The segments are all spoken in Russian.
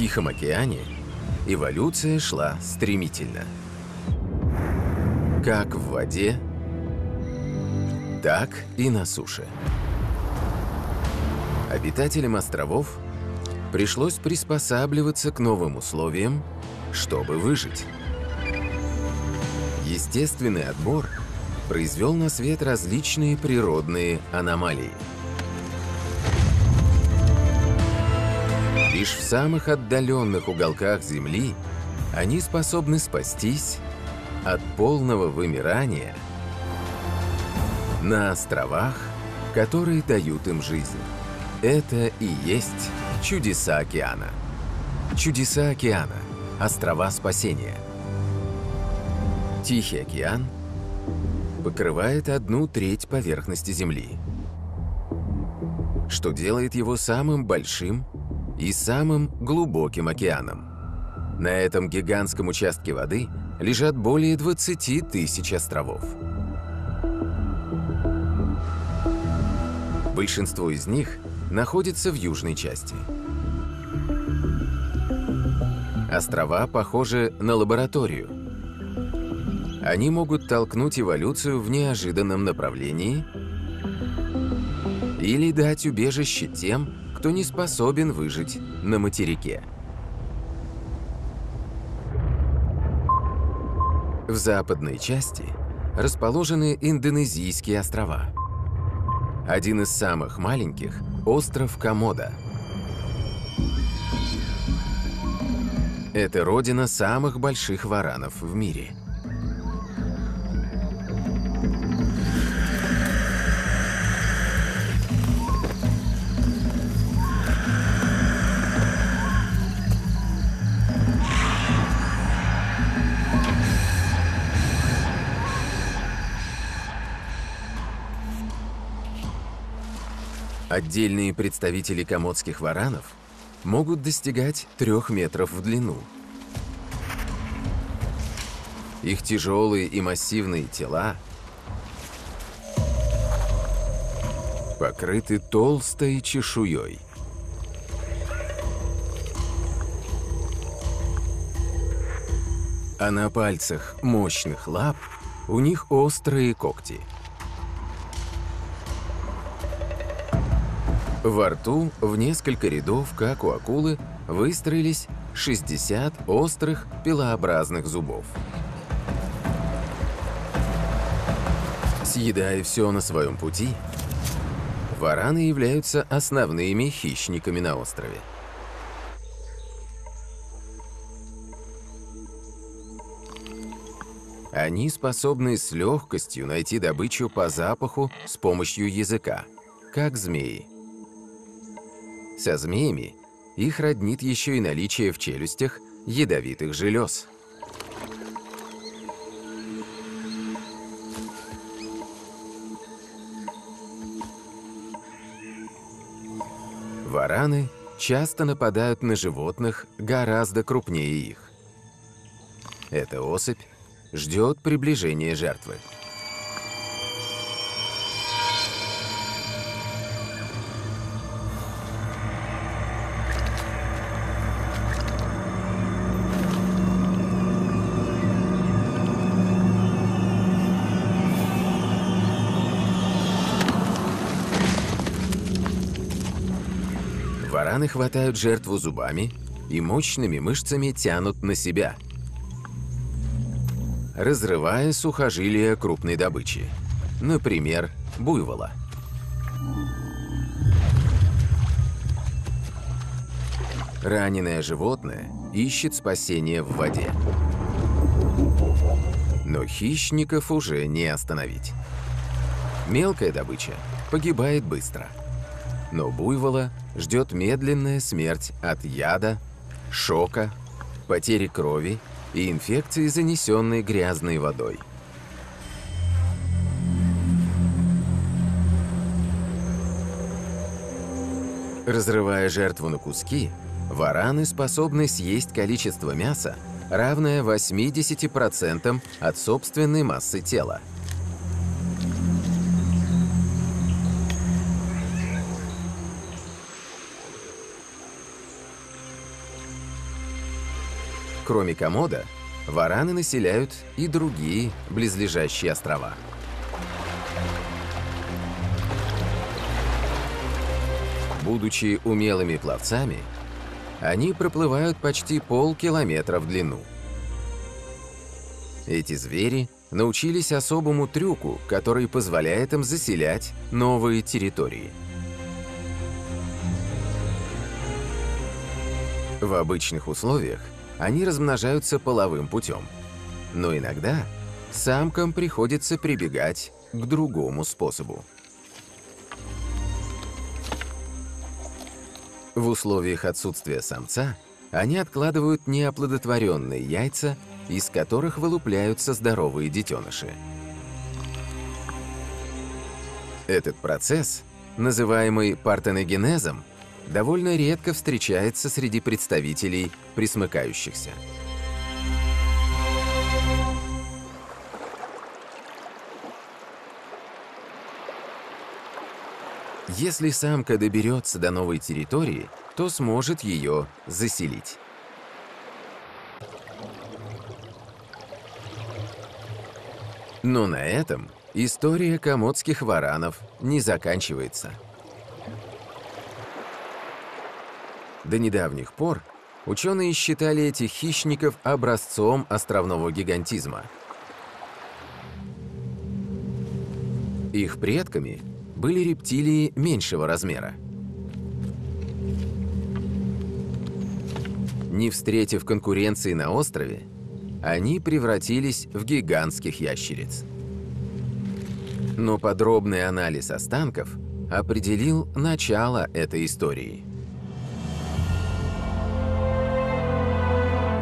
Тихом океане эволюция шла стремительно. Как в воде, так и на суше. Обитателям островов пришлось приспосабливаться к новым условиям, чтобы выжить. Естественный отбор произвел на свет различные природные аномалии. Лишь в самых отдаленных уголках Земли они способны спастись от полного вымирания на островах, которые дают им жизнь. Это и есть чудеса океана. Чудеса океана. Острова спасения. Тихий океан покрывает одну треть поверхности Земли, что делает его самым большим и самым глубоким океаном. На этом гигантском участке воды лежат более 20 тысяч островов. Большинство из них находится в южной части. Острова похожи на лабораторию. Они могут толкнуть эволюцию в неожиданном направлении или дать убежище тем, кто не способен выжить на материке. В западной части расположены Индонезийские острова. Один из самых маленьких – остров Комода. Это родина самых больших варанов в мире – Отдельные представители комодских варанов могут достигать трех метров в длину. Их тяжелые и массивные тела покрыты толстой чешуей. А на пальцах мощных лап у них острые когти – Во рту в несколько рядов, как у акулы, выстроились 60 острых пилообразных зубов. Съедая все на своем пути, вараны являются основными хищниками на острове. Они способны с легкостью найти добычу по запаху с помощью языка, как змеи. Со змеями их роднит еще и наличие в челюстях ядовитых желез. Вараны часто нападают на животных гораздо крупнее их. Эта особь ждет приближения жертвы. Вараны хватают жертву зубами и мощными мышцами тянут на себя, разрывая сухожилия крупной добычи, например, буйвола. Раненое животное ищет спасение в воде. Но хищников уже не остановить. Мелкая добыча погибает быстро – но буйвола ждет медленная смерть от яда, шока, потери крови и инфекции, занесенной грязной водой. Разрывая жертву на куски, вараны способны съесть количество мяса, равное 80% от собственной массы тела. Кроме Комода, вараны населяют и другие близлежащие острова. Будучи умелыми пловцами, они проплывают почти полкилометра в длину. Эти звери научились особому трюку, который позволяет им заселять новые территории. В обычных условиях они размножаются половым путем, но иногда самкам приходится прибегать к другому способу. В условиях отсутствия самца они откладывают неоплодотворенные яйца, из которых вылупляются здоровые детеныши. Этот процесс, называемый партеногенезом, довольно редко встречается среди представителей присмыкающихся. Если самка доберется до новой территории, то сможет ее заселить. Но на этом история комодских варанов не заканчивается. До недавних пор ученые считали этих хищников образцом островного гигантизма. Их предками были рептилии меньшего размера. Не встретив конкуренции на острове, они превратились в гигантских ящериц. Но подробный анализ останков определил начало этой истории.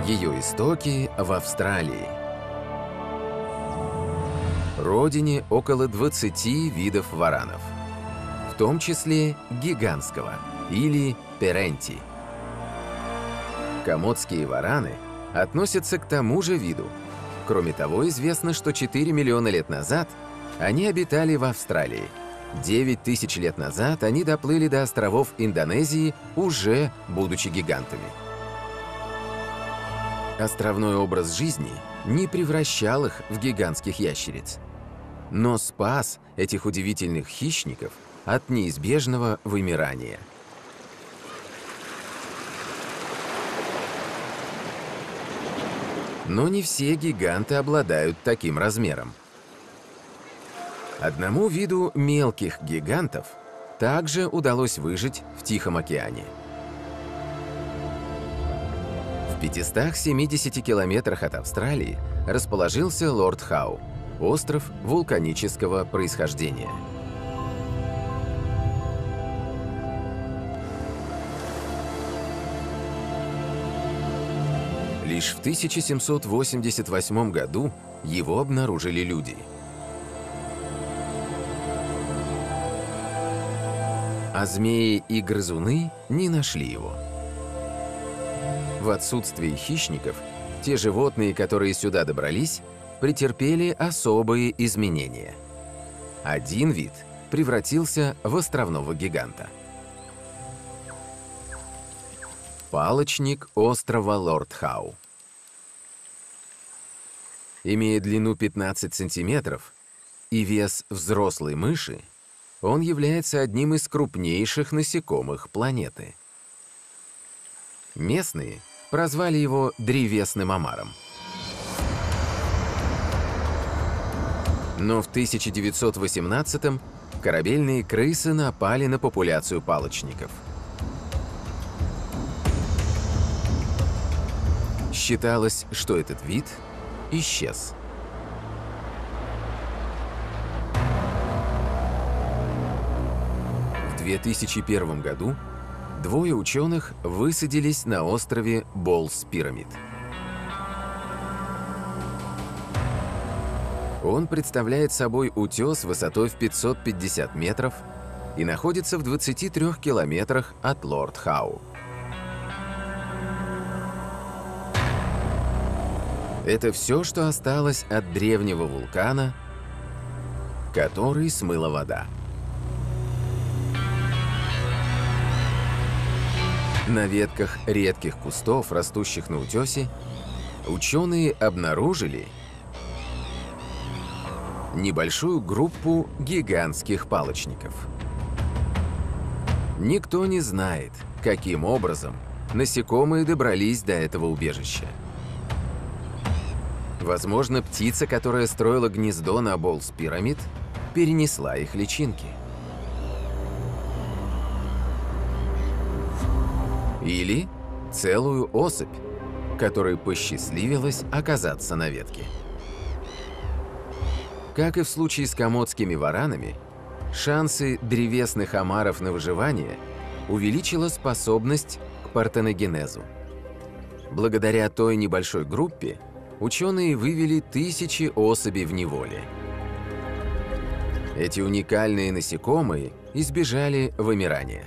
Ее истоки в Австралии – родине около 20 видов варанов, в том числе гигантского или перенти. Комодские вараны относятся к тому же виду. Кроме того, известно, что 4 миллиона лет назад они обитали в Австралии. 9 тысяч лет назад они доплыли до островов Индонезии, уже будучи гигантами. Островной образ жизни не превращал их в гигантских ящериц но спас этих удивительных хищников от неизбежного вымирания. Но не все гиганты обладают таким размером. Одному виду мелких гигантов также удалось выжить в Тихом океане. В 570 километрах от Австралии расположился Лорд Хау – Остров вулканического происхождения. Лишь в 1788 году его обнаружили люди. А змеи и грызуны не нашли его. В отсутствие хищников, те животные, которые сюда добрались, претерпели особые изменения. Один вид превратился в островного гиганта. Палочник острова Лордхау. Имея длину 15 сантиметров и вес взрослой мыши, он является одним из крупнейших насекомых планеты. Местные прозвали его древесным омаром – Но в 1918-м корабельные крысы напали на популяцию палочников. Считалось, что этот вид исчез. В 2001 году двое ученых высадились на острове Болс-Пирамид. Он представляет собой утес высотой в 550 метров и находится в 23 километрах от Лорд-Хау. Это все, что осталось от древнего вулкана, который смыла вода. На ветках редких кустов, растущих на утесе, ученые обнаружили небольшую группу гигантских палочников. Никто не знает, каким образом насекомые добрались до этого убежища. Возможно, птица, которая строила гнездо на Болс-пирамид, перенесла их личинки. Или целую особь, которой посчастливилось оказаться на ветке. Как и в случае с комодскими варанами, шансы древесных омаров на выживание увеличила способность к партеногенезу. Благодаря той небольшой группе ученые вывели тысячи особей в неволе. Эти уникальные насекомые избежали вымирания.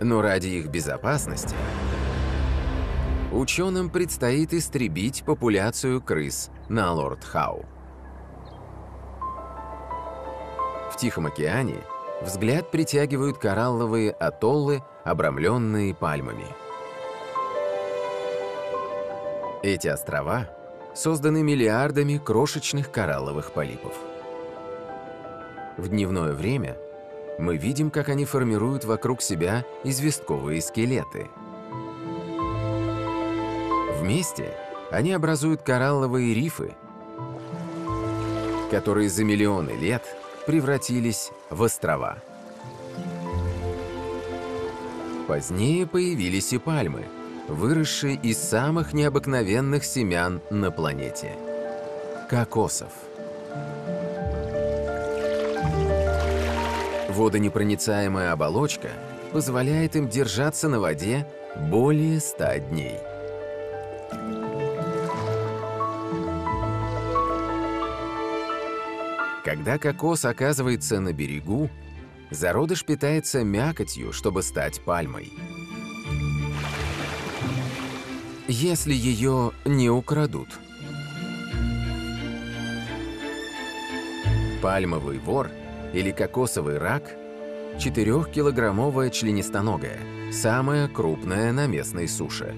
Но ради их безопасности ученым предстоит истребить популяцию крыс на Лорд-Хау. В Тихом океане взгляд притягивают коралловые атоллы, обрамленные пальмами. Эти острова созданы миллиардами крошечных коралловых полипов. В дневное время мы видим, как они формируют вокруг себя известковые скелеты. Вместе они образуют коралловые рифы, которые за миллионы лет превратились в острова. Позднее появились и пальмы, выросшие из самых необыкновенных семян на планете – кокосов. Водонепроницаемая оболочка позволяет им держаться на воде более 100 дней. Когда кокос оказывается на берегу, зародыш питается мякотью, чтобы стать пальмой. Если ее не украдут. Пальмовый вор или кокосовый рак – 4-килограммовая членистоногая, самая крупная на местной суше.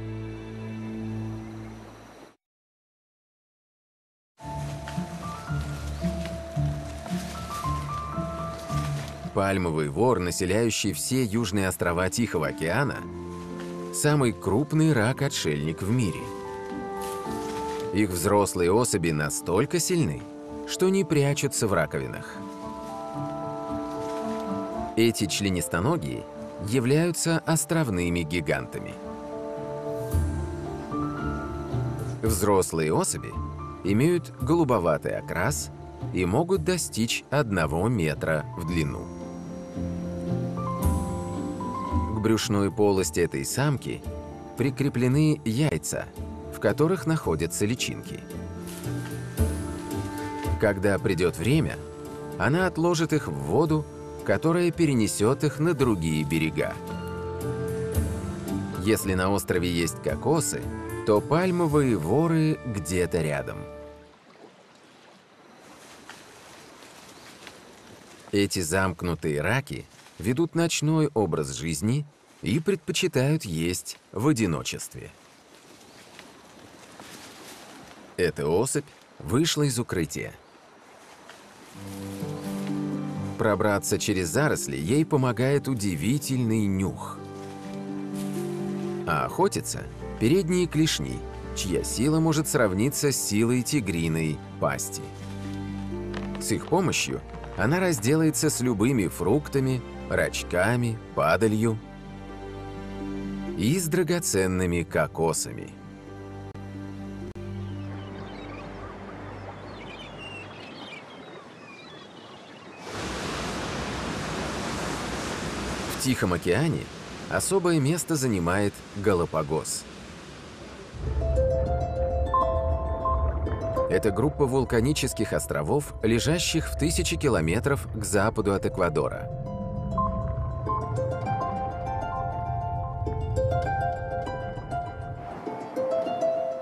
Пальмовый вор, населяющий все южные острова Тихого океана, самый крупный рак-отшельник в мире. Их взрослые особи настолько сильны, что не прячутся в раковинах. Эти членистоногие являются островными гигантами. Взрослые особи имеют голубоватый окрас и могут достичь 1 метра в длину брюшной полости этой самки прикреплены яйца, в которых находятся личинки. Когда придет время, она отложит их в воду, которая перенесет их на другие берега. Если на острове есть кокосы, то пальмовые воры где-то рядом. Эти замкнутые раки ведут ночной образ жизни и предпочитают есть в одиночестве. Эта особь вышла из укрытия. Пробраться через заросли ей помогает удивительный нюх. А охотиться – передние клешни, чья сила может сравниться с силой тигриной пасти. С их помощью она разделается с любыми фруктами, рачками, падалью и с драгоценными кокосами. В Тихом океане особое место занимает Галапагос. Это группа вулканических островов, лежащих в тысячи километров к западу от Эквадора.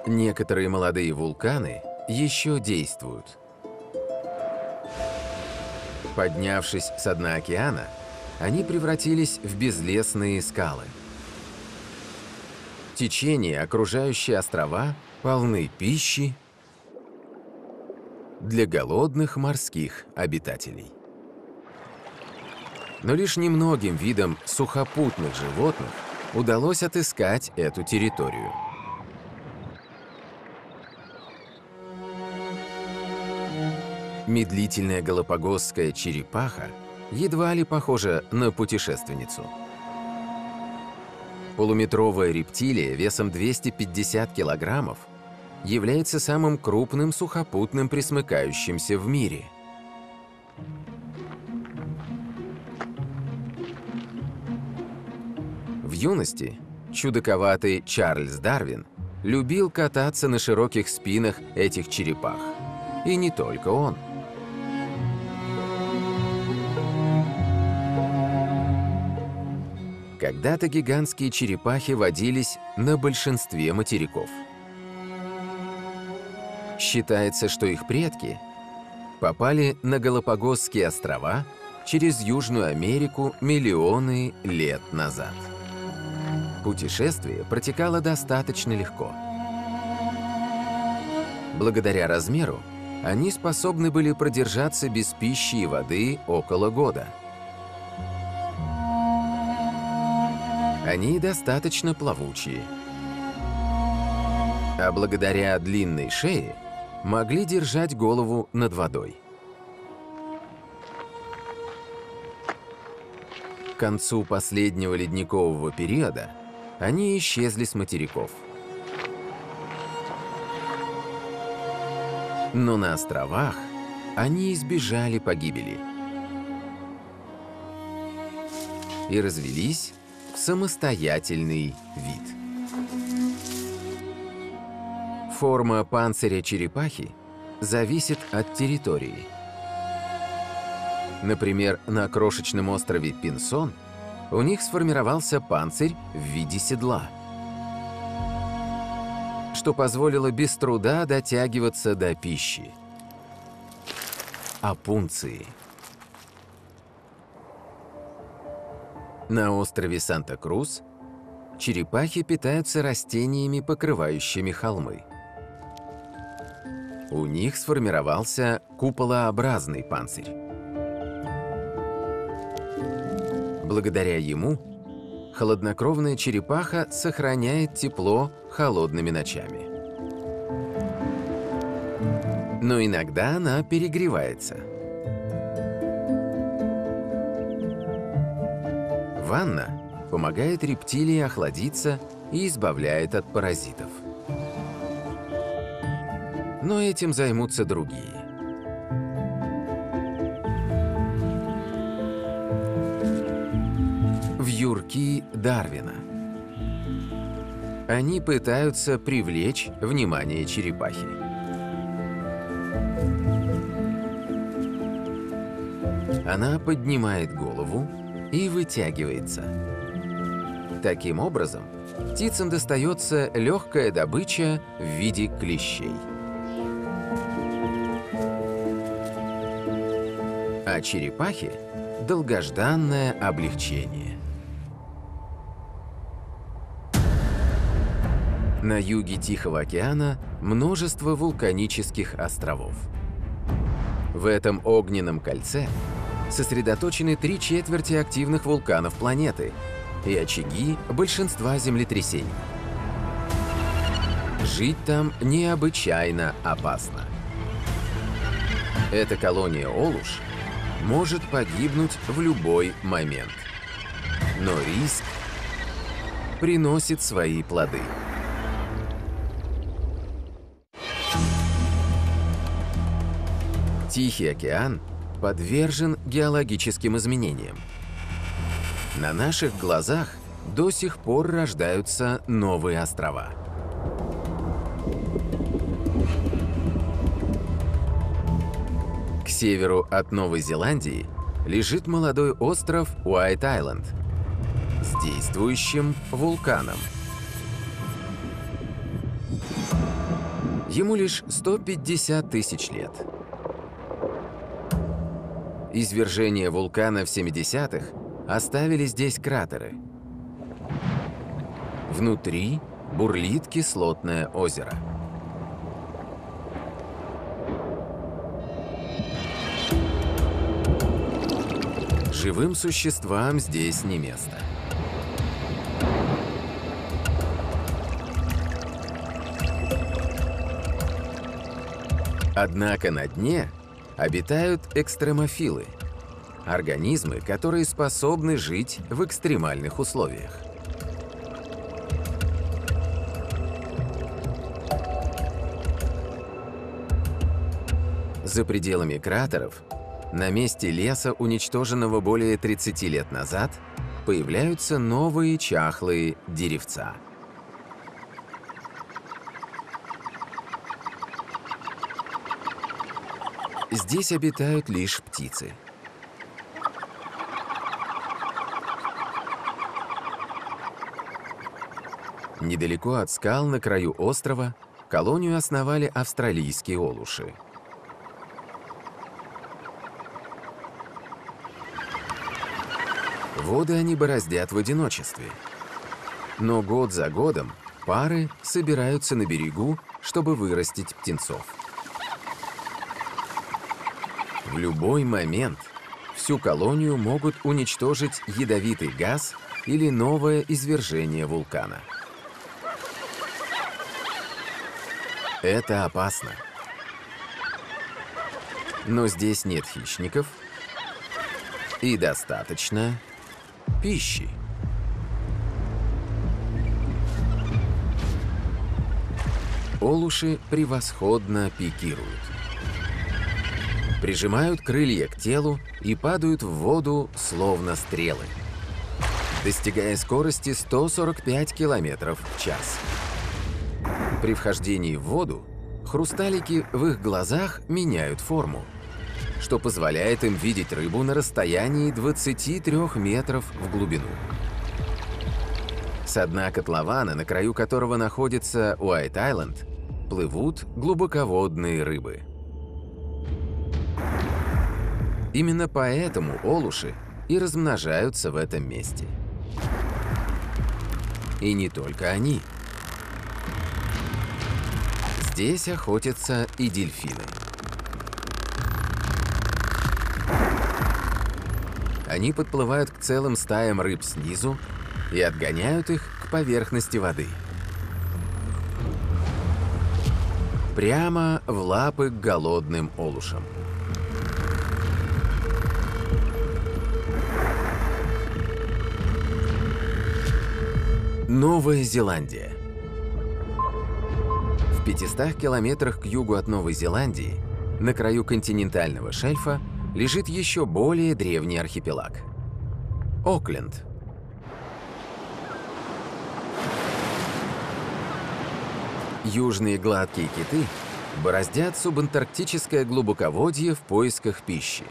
Некоторые молодые вулканы еще действуют. Поднявшись с дна океана, они превратились в безлесные скалы. течение окружающие острова полны пищи для голодных морских обитателей. Но лишь немногим видам сухопутных животных удалось отыскать эту территорию. Медлительная галапагосская черепаха едва ли похожа на путешественницу. Полуметровая рептилия весом 250 килограммов является самым крупным сухопутным пресмыкающимся в мире. В юности чудаковатый Чарльз Дарвин любил кататься на широких спинах этих черепах. И не только он – Когда-то гигантские черепахи водились на большинстве материков. Считается, что их предки попали на Галапагосские острова через Южную Америку миллионы лет назад. Путешествие протекало достаточно легко. Благодаря размеру они способны были продержаться без пищи и воды около года – Они достаточно плавучие. А благодаря длинной шее могли держать голову над водой. К концу последнего ледникового периода они исчезли с материков. Но на островах они избежали погибели и развелись самостоятельный вид. Форма панциря черепахи зависит от территории. Например, на крошечном острове Пинсон у них сформировался панцирь в виде седла, что позволило без труда дотягиваться до пищи. Апунции – На острове Санта-Крус черепахи питаются растениями, покрывающими холмы. У них сформировался куполообразный панцирь. Благодаря ему холоднокровная черепаха сохраняет тепло холодными ночами. Но иногда она перегревается – Ванна помогает рептилии охладиться и избавляет от паразитов. Но этим займутся другие. Вьюрки Дарвина. Они пытаются привлечь внимание черепахи. Она поднимает голову и вытягивается. Таким образом, птицам достается легкая добыча в виде клещей. А черепахе – долгожданное облегчение. На юге Тихого океана множество вулканических островов. В этом огненном кольце сосредоточены три четверти активных вулканов планеты и очаги большинства землетрясений. Жить там необычайно опасно. Эта колония Олуш может погибнуть в любой момент. Но риск приносит свои плоды. Тихий океан подвержен геологическим изменениям. На наших глазах до сих пор рождаются новые острова. К северу от Новой Зеландии лежит молодой остров Уайт-Айленд с действующим вулканом. Ему лишь 150 тысяч лет – Извержения вулкана в 70-х оставили здесь кратеры. Внутри бурлит кислотное озеро. Живым существам здесь не место. Однако на дне обитают экстремофилы – организмы, которые способны жить в экстремальных условиях. За пределами кратеров на месте леса, уничтоженного более 30 лет назад, появляются новые чахлые деревца. Здесь обитают лишь птицы. Недалеко от скал на краю острова колонию основали австралийские олуши – Воды они бороздят в одиночестве. Но год за годом пары собираются на берегу, чтобы вырастить птенцов. В любой момент всю колонию могут уничтожить ядовитый газ или новое извержение вулкана. Это опасно. Но здесь нет хищников и достаточно пищи. Олуши превосходно пикируют. Прижимают крылья к телу и падают в воду, словно стрелы, достигая скорости 145 км в час. При вхождении в воду хрусталики в их глазах меняют форму что позволяет им видеть рыбу на расстоянии 23 метров в глубину. С дна котлована, на краю которого находится Уайт-Айленд, плывут глубоководные рыбы. Именно поэтому олуши и размножаются в этом месте. И не только они. Здесь охотятся и дельфины. Они подплывают к целым стаям рыб снизу и отгоняют их к поверхности воды. Прямо в лапы к голодным олушам. Новая Зеландия. В 500 километрах к югу от Новой Зеландии, на краю континентального шельфа, лежит еще более древний архипелаг – Окленд. Южные гладкие киты бороздят субантарктическое глубоководье в поисках пищи.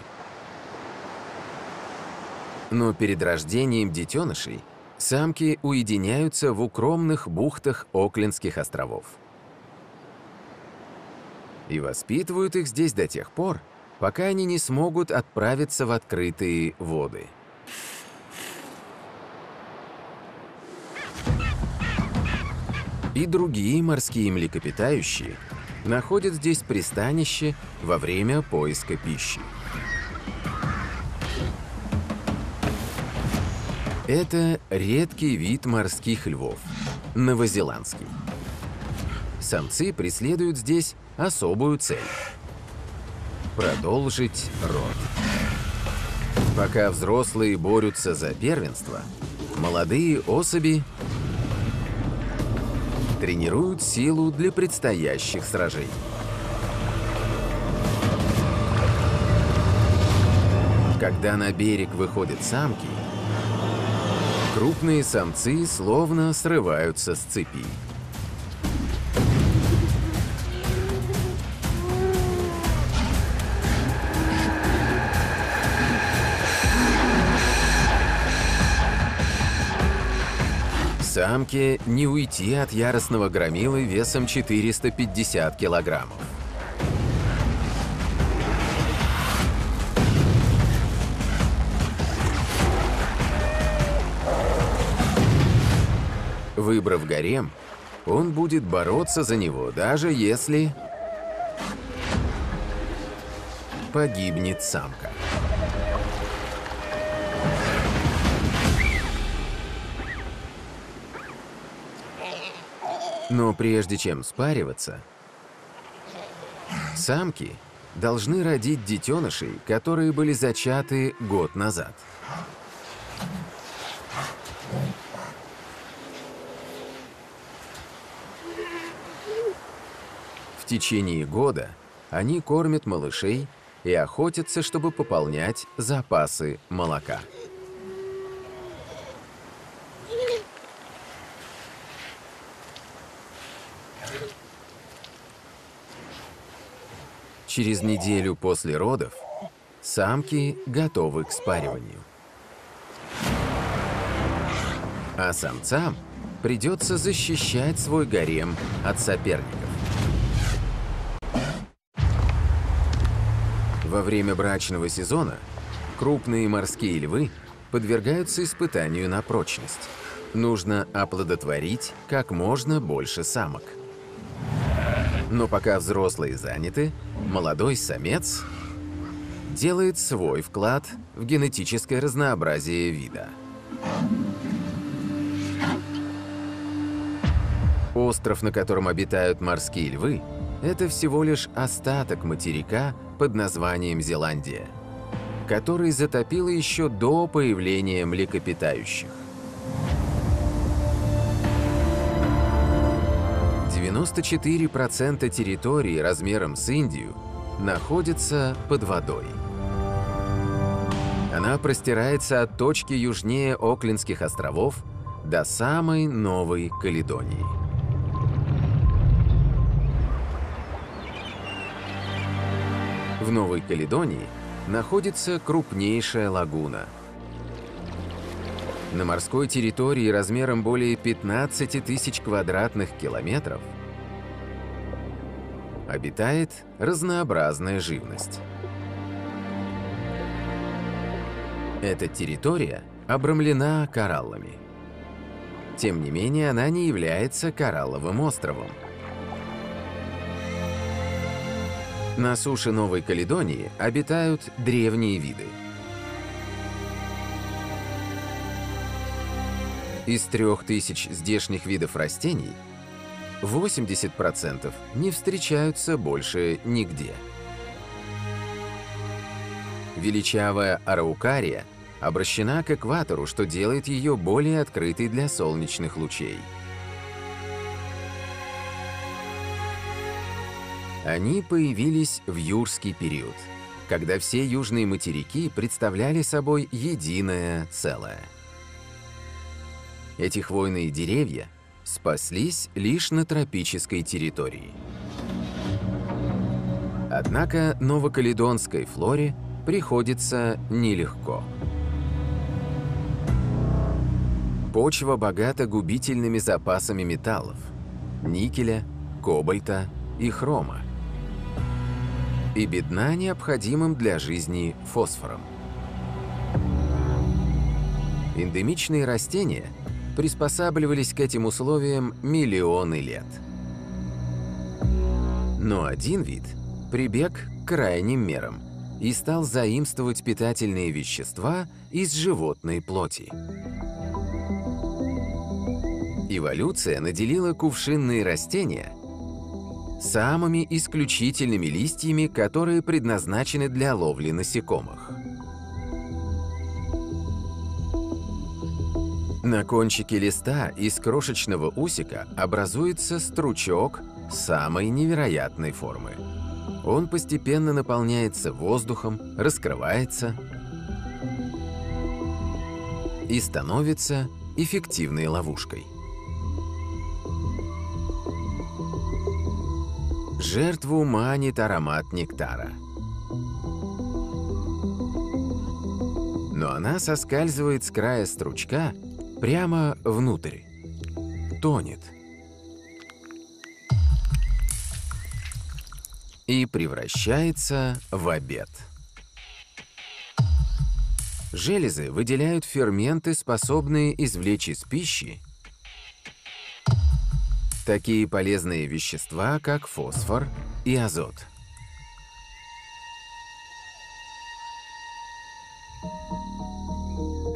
Но перед рождением детенышей самки уединяются в укромных бухтах Оклендских островов. И воспитывают их здесь до тех пор, пока они не смогут отправиться в открытые воды. И другие морские млекопитающие находят здесь пристанище во время поиска пищи. Это редкий вид морских львов – новозеландский. Самцы преследуют здесь особую цель продолжить род. Пока взрослые борются за первенство, молодые особи тренируют силу для предстоящих сражений. Когда на берег выходят самки, крупные самцы словно срываются с цепи. Самке не уйти от яростного громилы весом 450 килограммов. Выбрав гарем, он будет бороться за него, даже если погибнет самка. Но прежде чем спариваться, самки должны родить детенышей, которые были зачаты год назад. Течение года они кормят малышей и охотятся, чтобы пополнять запасы молока. Через неделю после родов самки готовы к спариванию. А самцам придется защищать свой гарем от соперников. Во время брачного сезона крупные морские львы подвергаются испытанию на прочность. Нужно оплодотворить как можно больше самок. Но пока взрослые заняты, молодой самец делает свой вклад в генетическое разнообразие вида. Остров, на котором обитают морские львы, это всего лишь остаток материка под названием Зеландия, который затопило еще до появления млекопитающих. 94% территории размером с Индию находится под водой. Она простирается от точки южнее Оклендских островов до самой Новой Каледонии. В Новой Каледонии находится крупнейшая лагуна. На морской территории размером более 15 тысяч квадратных километров обитает разнообразная живность. Эта территория обрамлена кораллами. Тем не менее, она не является коралловым островом. На суше Новой Каледонии обитают древние виды. Из трех тысяч здешних видов растений 80% не встречаются больше нигде. Величавая араукария обращена к экватору, что делает ее более открытой для солнечных лучей. Они появились в юрский период, когда все южные материки представляли собой единое целое. Эти хвойные деревья спаслись лишь на тропической территории. Однако новокаледонской флоре приходится нелегко. Почва богата губительными запасами металлов – никеля, кобальта и хрома и бедна необходимым для жизни фосфором. Эндемичные растения приспосабливались к этим условиям миллионы лет. Но один вид прибег к крайним мерам и стал заимствовать питательные вещества из животной плоти. Эволюция наделила кувшинные растения самыми исключительными листьями, которые предназначены для ловли насекомых. На кончике листа из крошечного усика образуется стручок самой невероятной формы. Он постепенно наполняется воздухом, раскрывается и становится эффективной ловушкой. Жертву манит аромат нектара. Но она соскальзывает с края стручка прямо внутрь. Тонет. И превращается в обед. Железы выделяют ферменты, способные извлечь из пищи такие полезные вещества, как фосфор и азот.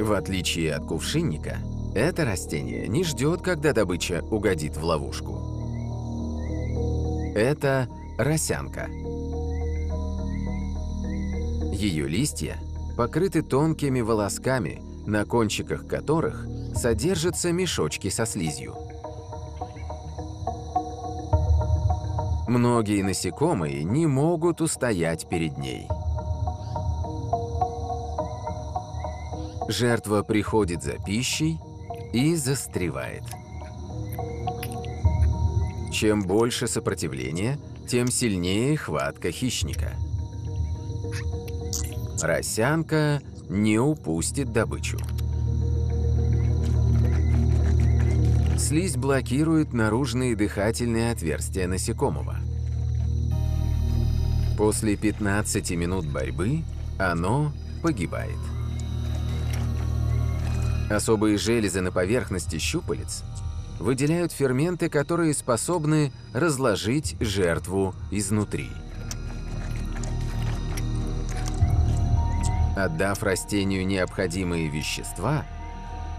В отличие от кувшинника, это растение не ждет, когда добыча угодит в ловушку. Это росянка. Ее листья покрыты тонкими волосками, на кончиках которых содержатся мешочки со слизью. Многие насекомые не могут устоять перед ней. Жертва приходит за пищей и застревает. Чем больше сопротивления, тем сильнее хватка хищника. Росянка не упустит добычу. Слизь блокирует наружные дыхательные отверстия насекомого. После 15 минут борьбы оно погибает. Особые железы на поверхности щупалец выделяют ферменты, которые способны разложить жертву изнутри. Отдав растению необходимые вещества,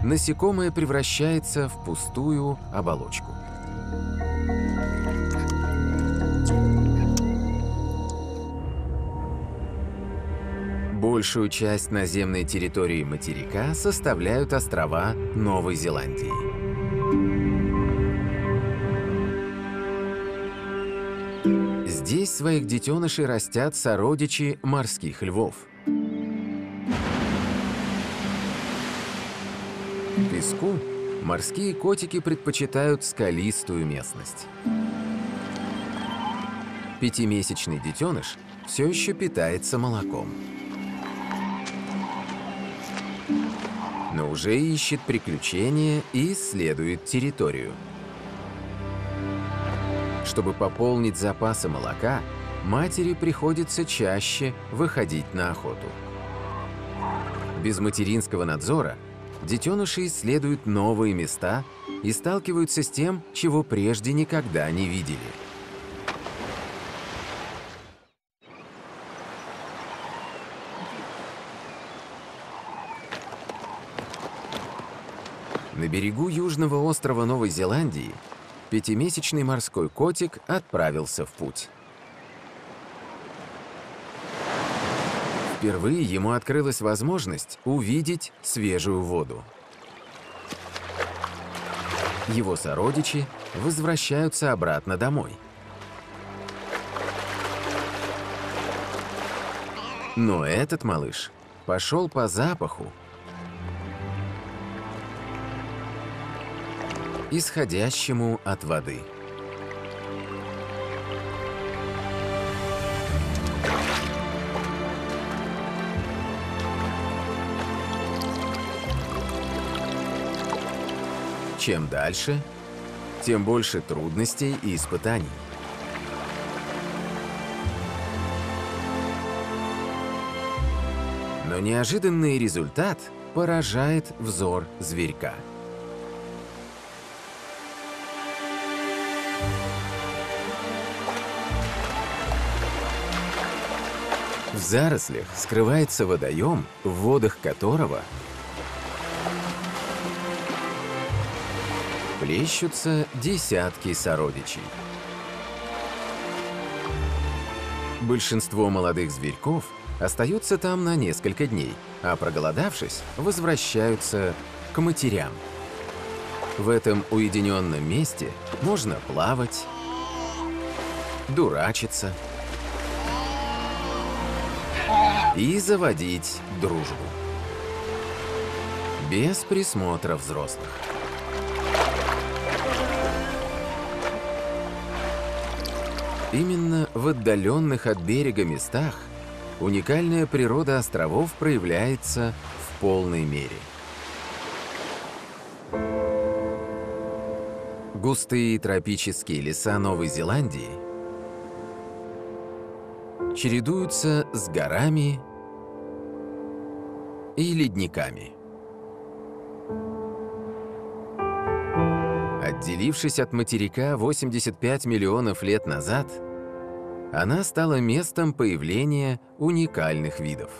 насекомое превращается в пустую оболочку. Большую часть наземной территории материка составляют острова Новой Зеландии. Здесь своих детенышей растят сородичи морских львов. Песку морские котики предпочитают скалистую местность. Пятимесячный детеныш все еще питается молоком. но уже ищет приключения и исследует территорию. Чтобы пополнить запасы молока, матери приходится чаще выходить на охоту. Без материнского надзора детеныши исследуют новые места и сталкиваются с тем, чего прежде никогда не видели – На берегу южного острова Новой Зеландии пятимесячный морской котик отправился в путь. Впервые ему открылась возможность увидеть свежую воду. Его сородичи возвращаются обратно домой. Но этот малыш пошел по запаху, исходящему от воды. Чем дальше, тем больше трудностей и испытаний. Но неожиданный результат поражает взор зверька. В зарослях скрывается водоем, в водах которого плещутся десятки сородичей. Большинство молодых зверьков остаются там на несколько дней, а проголодавшись, возвращаются к матерям. В этом уединенном месте можно плавать, дурачиться, и заводить дружбу. Без присмотра взрослых. Именно в отдаленных от берега местах уникальная природа островов проявляется в полной мере. Густые тропические леса Новой Зеландии – чередуются с горами и ледниками. Отделившись от материка 85 миллионов лет назад, она стала местом появления уникальных видов.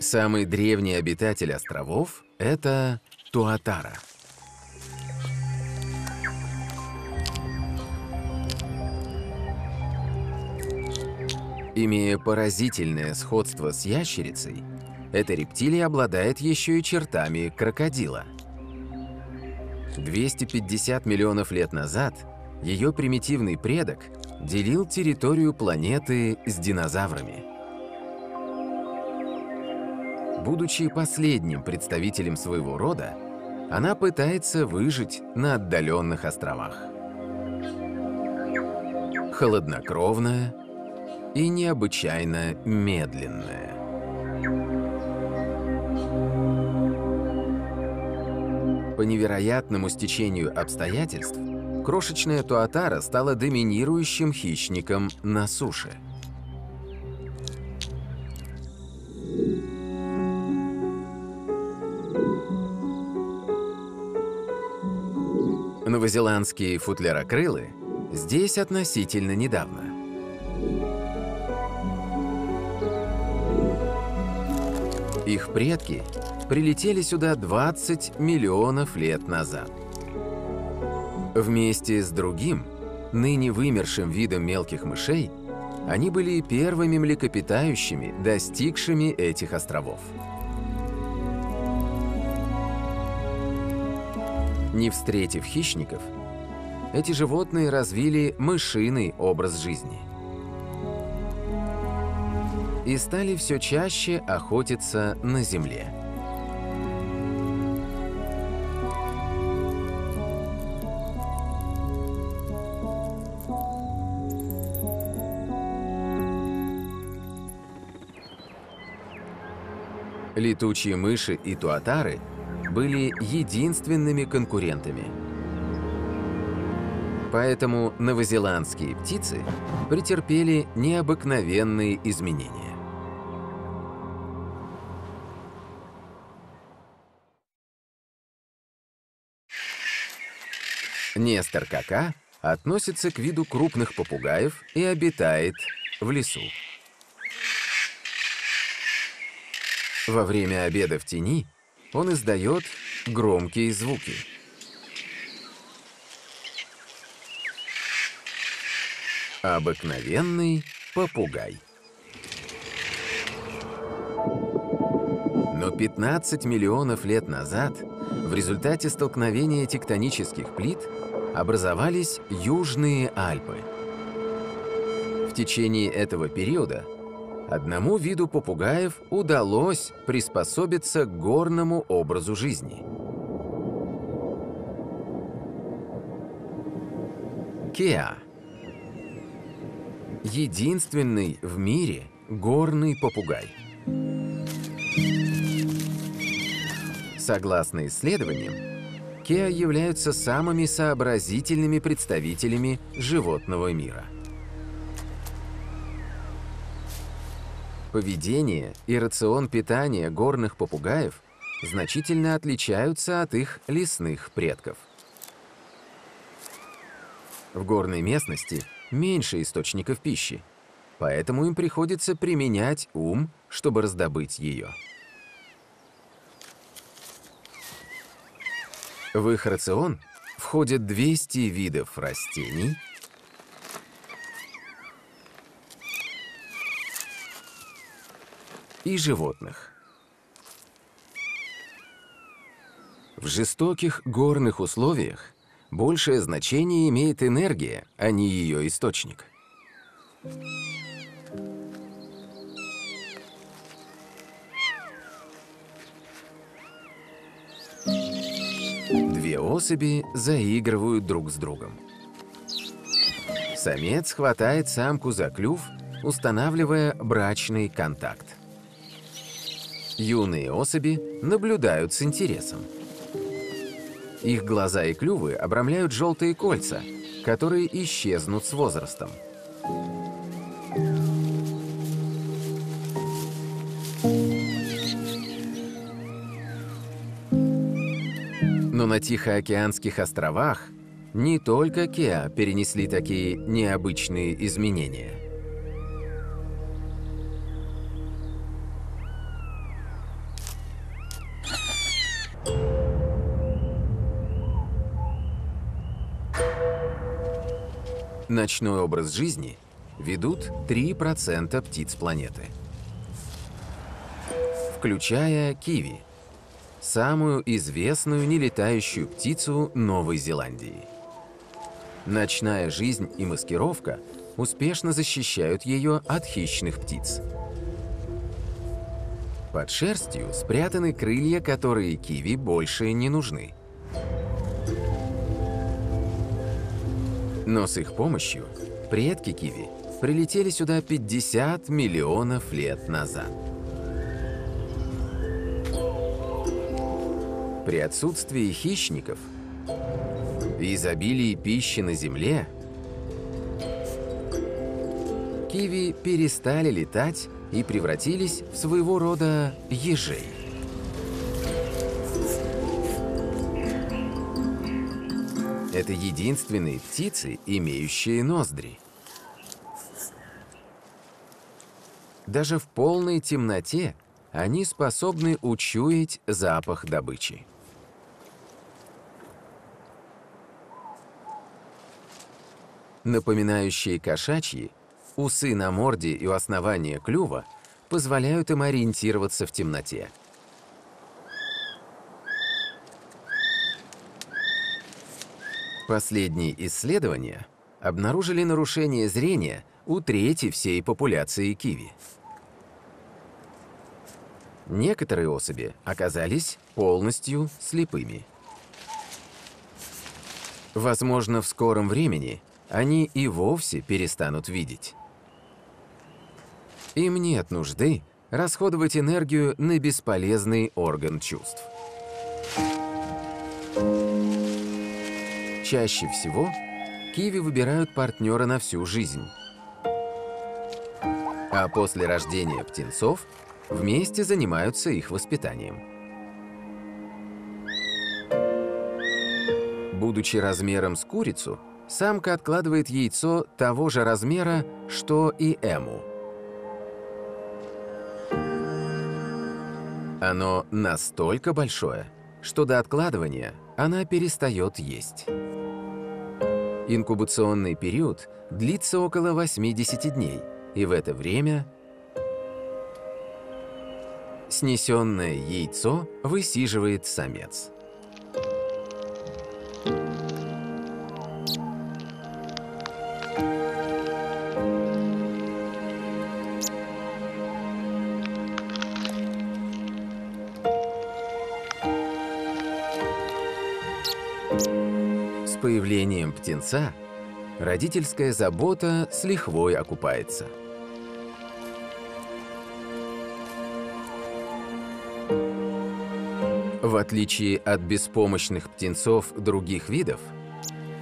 Самый древний обитатель островов – это Туатара. Имея поразительное сходство с ящерицей, эта рептилия обладает еще и чертами крокодила. 250 миллионов лет назад ее примитивный предок делил территорию планеты с динозаврами. Будучи последним представителем своего рода, она пытается выжить на отдаленных островах. Холоднокровная, и необычайно медленная. По невероятному стечению обстоятельств, крошечная туатара стала доминирующим хищником на суше. Новозеландские футлярокрылы здесь относительно недавно. Их предки прилетели сюда 20 миллионов лет назад. Вместе с другим, ныне вымершим видом мелких мышей, они были первыми млекопитающими, достигшими этих островов. Не встретив хищников, эти животные развили мышиный образ жизни – и стали все чаще охотиться на земле. Летучие мыши и туатары были единственными конкурентами. Поэтому новозеландские птицы претерпели необыкновенные изменения. Нестор Кака относится к виду крупных попугаев и обитает в лесу. Во время обеда в тени он издает громкие звуки. Обыкновенный попугай. Но 15 миллионов лет назад в результате столкновения тектонических плит образовались Южные Альпы. В течение этого периода одному виду попугаев удалось приспособиться к горному образу жизни. Кеа – единственный в мире горный попугай. Согласно исследованиям, Кеа являются самыми сообразительными представителями животного мира. Поведение и рацион питания горных попугаев значительно отличаются от их лесных предков. В горной местности меньше источников пищи, поэтому им приходится применять ум, чтобы раздобыть ее. В их рацион входят 200 видов растений, и животных. В жестоких горных условиях большее значение имеет энергия, а не ее источник. Две особи заигрывают друг с другом. Самец хватает самку за клюв, устанавливая брачный контакт. Юные особи наблюдают с интересом. Их глаза и клювы обрамляют желтые кольца, которые исчезнут с возрастом. Но на Тихоокеанских островах не только Кеа перенесли такие необычные изменения – Ночной образ жизни ведут 3% птиц планеты, включая киви, самую известную нелетающую птицу Новой Зеландии. Ночная жизнь и маскировка успешно защищают ее от хищных птиц. Под шерстью спрятаны крылья, которые киви больше не нужны. Но с их помощью предки киви прилетели сюда 50 миллионов лет назад. При отсутствии хищников и изобилии пищи на Земле, киви перестали летать и превратились в своего рода ежей. Это единственные птицы, имеющие ноздри. Даже в полной темноте они способны учуять запах добычи. Напоминающие кошачьи, усы на морде и у основания клюва позволяют им ориентироваться в темноте. Последние исследования обнаружили нарушение зрения у трети всей популяции киви. Некоторые особи оказались полностью слепыми. Возможно, в скором времени они и вовсе перестанут видеть. Им нет нужды расходовать энергию на бесполезный орган чувств. Чаще всего киви выбирают партнера на всю жизнь. А после рождения птенцов вместе занимаются их воспитанием. Будучи размером с курицу, самка откладывает яйцо того же размера, что и эму. Оно настолько большое, что до откладывания она перестает есть. Инкубационный период длится около 80 дней, и в это время снесенное яйцо высиживает самец. Птенца родительская забота с лихвой окупается. В отличие от беспомощных птенцов других видов,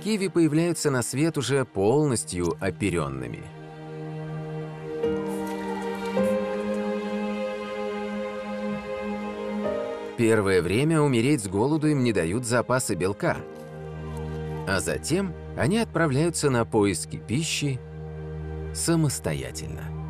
киви появляются на свет уже полностью оперенными. Первое время умереть с голоду им не дают запасы белка – а затем они отправляются на поиски пищи самостоятельно.